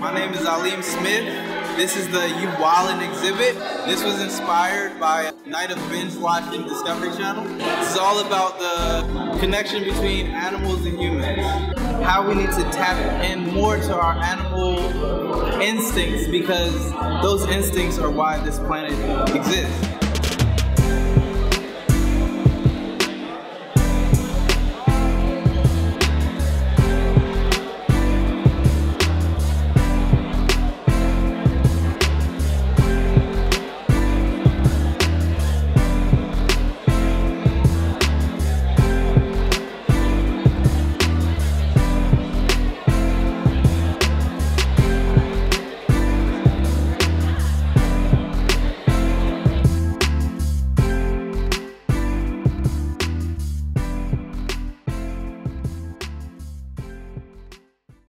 My name is Alim Smith. This is the You Wildin' exhibit. This was inspired by Night of Binge Watching Discovery Channel. This is all about the connection between animals and humans. How we need to tap in more to our animal instincts because those instincts are why this planet exists.